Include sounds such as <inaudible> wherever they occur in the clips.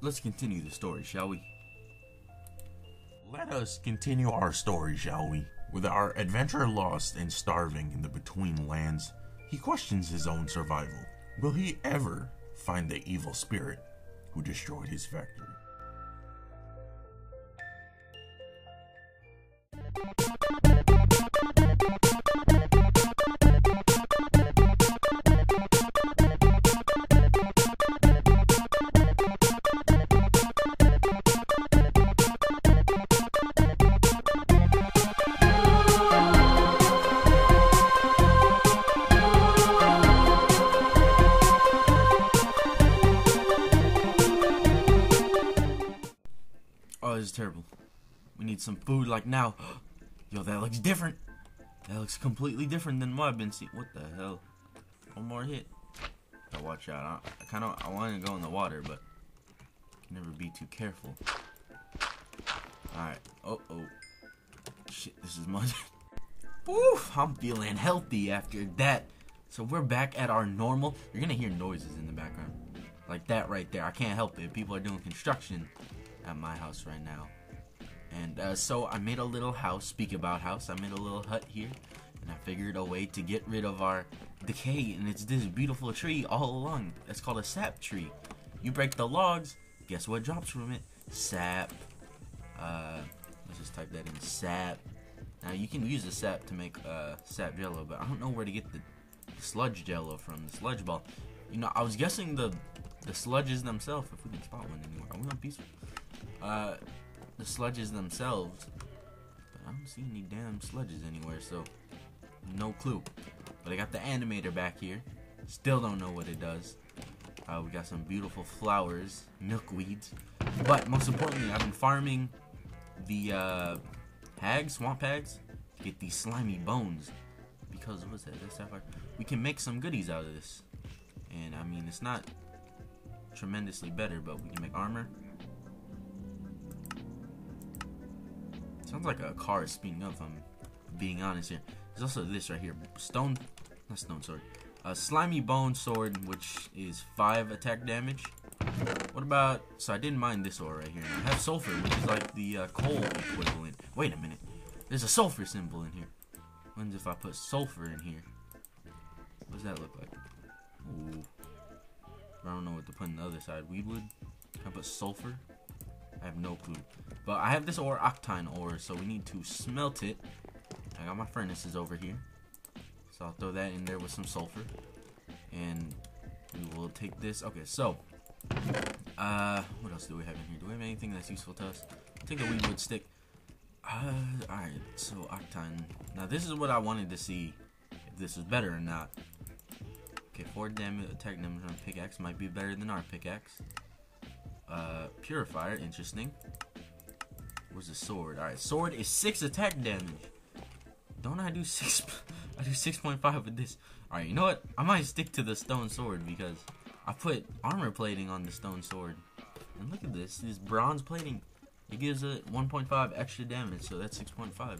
let's continue the story, shall we? Let us continue our story, shall we? With our adventurer lost and starving in the between lands, he questions his own survival. Will he ever find the evil spirit who destroyed his factory? Terrible. We need some food like now. <gasps> Yo, that looks different. That looks completely different than what I've been seeing. What the hell? One more hit. Gotta watch out. I, I kind of I want to go in the water, but can never be too careful. All right. Oh oh. Shit, this is mud. <laughs> Oof, I'm feeling healthy after that. So we're back at our normal. You're gonna hear noises in the background, like that right there. I can't help it. People are doing construction at my house right now. And uh, so I made a little house. Speak about house. I made a little hut here, and I figured a way to get rid of our decay. And it's this beautiful tree all along. It's called a sap tree. You break the logs. Guess what drops from it? Sap. Uh, let's just type that in. Sap. Now you can use the sap to make uh, sap jello, but I don't know where to get the sludge jello from. The sludge ball. You know, I was guessing the the sludges themselves. If we can spot one anywhere, are we on peaceful? Uh, the sludges themselves. But I don't see any damn sludges anywhere, so no clue. But I got the animator back here. Still don't know what it does. Uh, we got some beautiful flowers, milkweeds. But most importantly, I've been farming the uh, hags, swamp hags, to get these slimy bones. Because what's that? That's sapphire. We can make some goodies out of this. And I mean, it's not tremendously better, but we can make armor. Sounds like a car is speeding up. I'm being honest here. There's also this right here, stone, not stone sword, a slimy bone sword, which is five attack damage. What about? So I didn't mind this ore right here. I have sulfur, which is like the uh, coal equivalent. Wait a minute, there's a sulfur symbol in here. When's if I put sulfur in here? What does that look like? Ooh. I don't know what to put on the other side. Weedwood? Can I put sulfur? I have no clue. But I have this ore, octine ore, so we need to smelt it. I got my furnaces over here. So I'll throw that in there with some sulfur. And we will take this. Okay, so. Uh, what else do we have in here? Do we have anything that's useful to us? Take a weedwood stick. Uh, alright, so octine. Now this is what I wanted to see. If this is better or not. Okay, 4 damage attack damage on pickaxe might be better than our pickaxe. Uh, purifier, interesting. Where's the sword? Alright, sword is 6 attack damage. Don't I do 6? <laughs> I do 6.5 with this. Alright, you know what? I might stick to the stone sword because I put armor plating on the stone sword. And look at this. This bronze plating. It gives it 1.5 extra damage, so that's 6.5.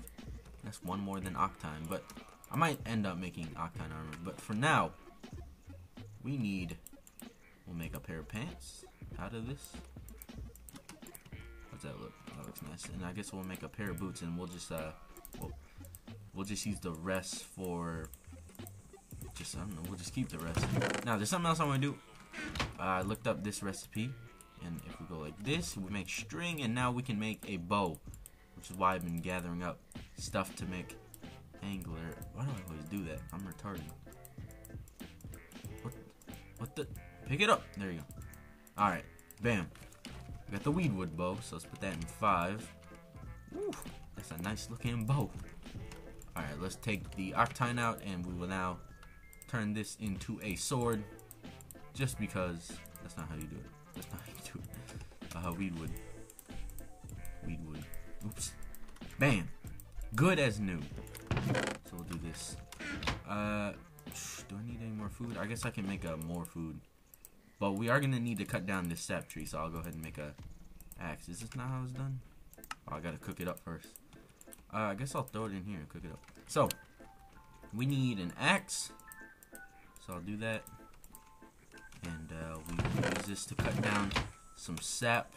That's one more than Octine. But I might end up making Octine armor. But for now, we need... We'll make a pair of pants out of this. How's that look? That looks nice. And I guess we'll make a pair of boots and we'll just, uh... We'll, we'll just use the rest for... Just, I don't know, we'll just keep the rest. Now, there's something else I want to do. I looked up this recipe. And if we go like this, we make string, and now we can make a bow. Which is why I've been gathering up stuff to make angler. Why do I always do that? I'm retarded. What? What the? Pick it up. There you go. Alright. Bam. We got the weedwood bow, so let's put that in five. Woo, that's a nice looking bow. Alright, let's take the octine out, and we will now turn this into a sword. Just because that's not how you do it. That's not how you do it. Uh, weedwood. Weedwood. Oops. Bam. Good as new. So we'll do this. Uh, do I need any more food? I guess I can make uh, more food. But we are gonna need to cut down this sap tree, so I'll go ahead and make a axe. Is this not how it's done? Oh, I gotta cook it up first. Uh, I guess I'll throw it in here and cook it up. So, we need an axe. So I'll do that. And uh, we use this to cut down some sap,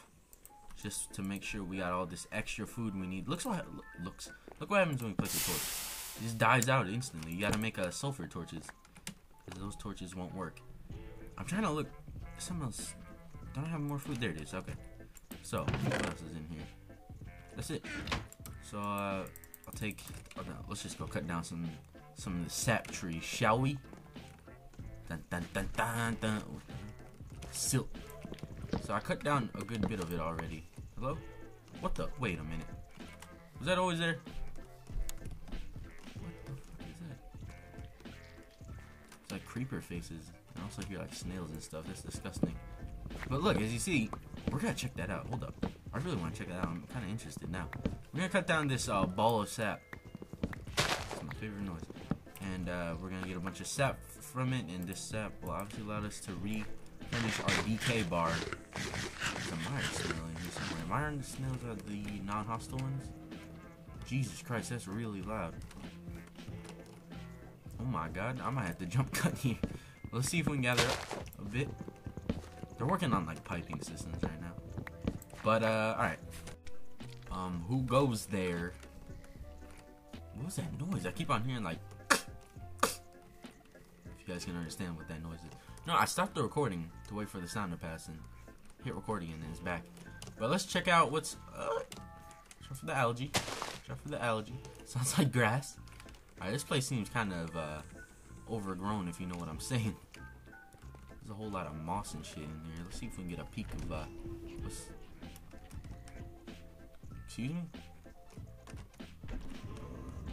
just to make sure we got all this extra food we need. Looks what looks. Look what happens when we place a torch. It just dies out instantly. You gotta make a sulfur torches, because those torches won't work. I'm trying to look. Something else. Don't I have more food? There it is. Okay. So what else is in here? That's it. So uh, I'll take. Oh no, let's just go cut down some some of the sap trees, shall we? Dun dun dun dun dun. Silk. So I cut down a good bit of it already. Hello? What the? Wait a minute. Was that always there? What the fuck is that? It's like creeper faces. And also hear like snails and stuff. That's disgusting. But look, as you see, we're gonna check that out. Hold up. I really want to check that out. I'm kind of interested now. We're gonna cut down this uh, ball of sap. My favorite noise. And uh, we're gonna get a bunch of sap from it, and this sap will obviously allow us to replenish our decay bar. There's a mire snail in snails are the non-hostile ones. Jesus Christ, that's really loud. Oh my god, I might have to jump <laughs> cut here. Let's see if we can gather up a bit. They're working on like piping systems right now. But uh, all right. Um, who goes there? What was that noise? I keep on hearing like. <clears throat> if you guys can understand what that noise is. No, I stopped the recording to wait for the sound to pass and hit recording and then it's back. But let's check out what's. Uh, try for the algae. Try for the algae. <laughs> Sounds like grass. Alright, this place seems kind of uh, overgrown if you know what I'm saying. There's a whole lot of moss and shit in here. Let's see if we can get a peek of uh, what's Excuse me?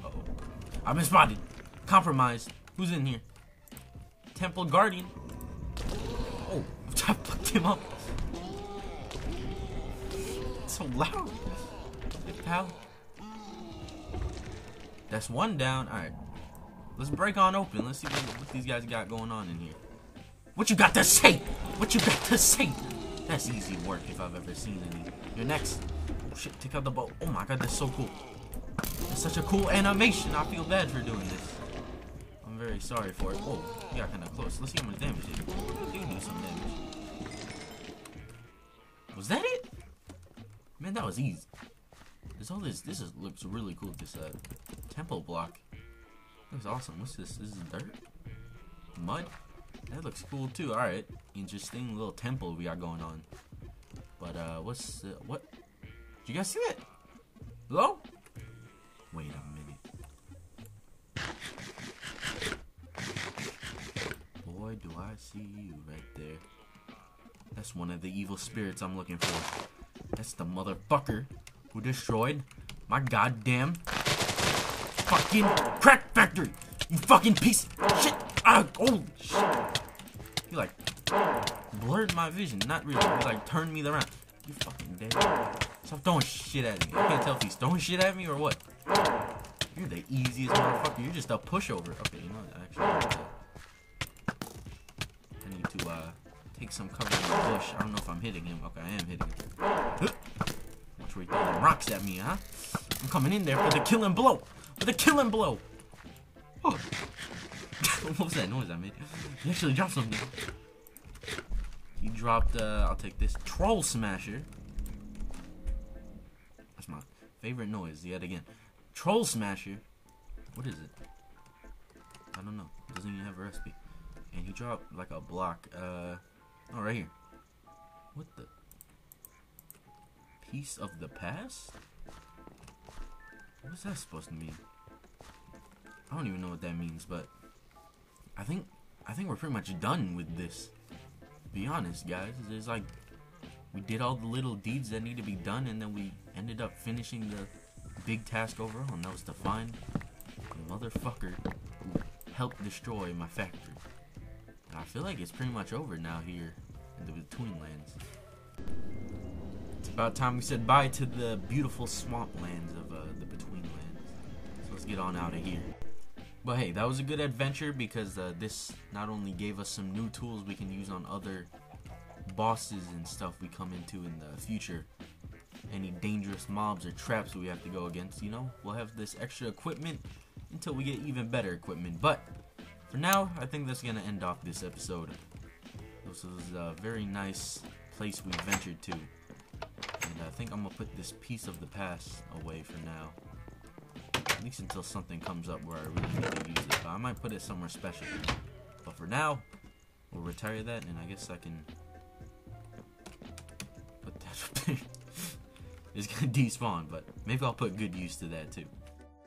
Uh oh. I've been spotted. Compromised. Who's in here? Temple Guardian. Oh, <laughs> I fucked him up. So loud. Pal. That's one down. Alright. Let's break on open. Let's see what, these guys got going on in here. What you got to say? What you got to say? That's easy work if I've ever seen any. You're next Oh shit, take out the boat. Oh my god, that's so cool. It's such a cool animation. I feel bad for doing this. I'm very sorry for it. Oh, we got kind of close. Let's see how much damage he did. He do some damage. Was that it? Man, that was easy. There's all this. This is, looks really cool. This uh, temple block. Looks awesome. What's this? This is dirt? Mud? That looks cool too. Alright. Interesting little temple we got going on. But uh, what's uh, what? Did you guys see it? Hello? Wait a minute. Boy, do I see you right there. That's one of the evil spirits I'm looking for. That's the motherfucker who destroyed my goddamn fucking crack factory. You fucking piece of shit. Ah, oh shit. He like blurred my vision. Not really. He like turned me around. You fucking dead. Stop throwing shit at me. I can't tell if he's throwing shit at me or what. You're the easiest motherfucker. You're just a pushover. Okay, you know what? Actually, I need to uh, take some cover in the bush. I don't know if I'm hitting him. Okay, I am hitting him. Watch where he throwing rocks at me, huh? I'm coming in there for the killing blow. The killing blow. Oh. <laughs> what was that noise I made? He actually dropped something. He dropped, uh, I'll take this troll smasher. That's my favorite noise, yet again. Troll Smasher. What is it? I don't know. Doesn't even have a recipe. And he dropped like a block. Uh, oh, right here. What the? Piece of the past? What's that supposed to mean? I don't even know what that means, but I think I think we're pretty much done with this. Be honest, guys. There's like we did all the little deeds that need to be done, and then we ended up finishing the big task overall, and that was to find the motherfucker who helped destroy my factory. I feel like it's pretty much over now here in the Between Lands. It's about time we said bye to the beautiful swamp lands of uh, the Between Lands. So let's get on out of here. But hey, that was a good adventure because uh, this not only gave us some new tools we can use on other bosses and stuff we come into in the future. Any dangerous mobs or traps we have to go against, you know, we'll have this extra equipment until we get even better equipment. But for now, I think that's gonna end off this episode. This was a very nice place we ventured to. And I think I'm gonna put this piece of the past away for now. Least until something comes up where I really need to use it. But I might put it somewhere special. But for now, we'll retire that and I guess I can put that up there. <laughs> it's gonna despawn, but maybe I'll put good use to that too.